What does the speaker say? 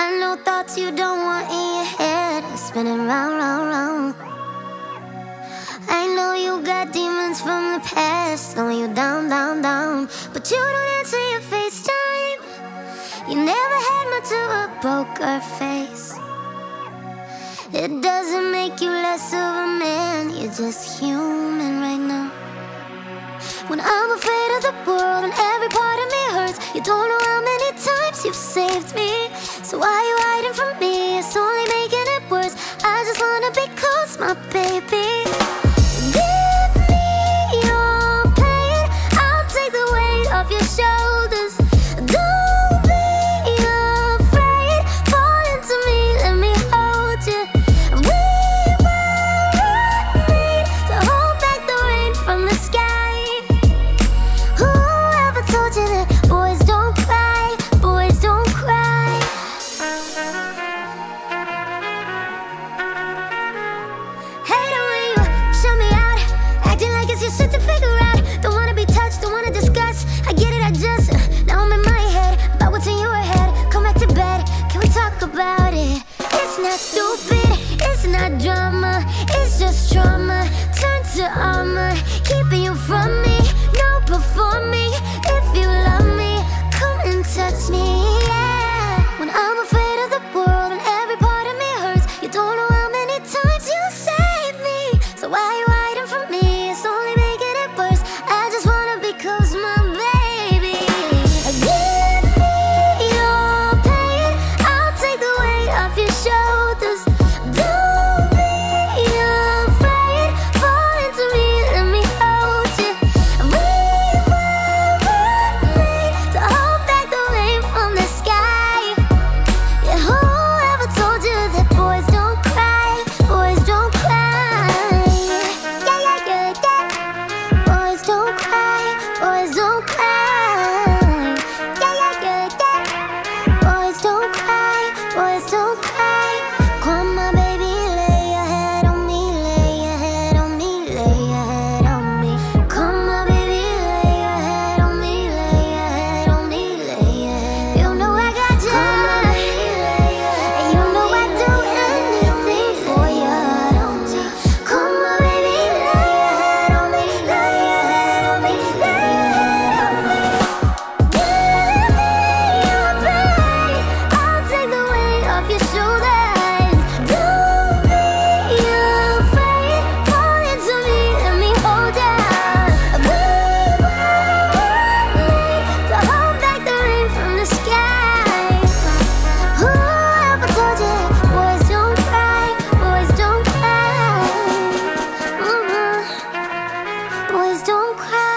I know thoughts you don't want in your head spinning round, round, round. I know you got demons from the past slowing you down, down, down. But you don't answer your FaceTime. You never had much of a poker face. It doesn't make you less of a man, you're just human right now. When I'm afraid of the stupid, it's not drama It's just trauma, turn to armor Keeping you from me, no performing If you love me, come and touch me, yeah. When I'm afraid of the world and every part of me hurts You don't know how many times you saved me. So why you hiding from me? It's only making it worse. I just wanna be close, my baby. Give me your pain. I'll take the weight off your shoulders don't cry.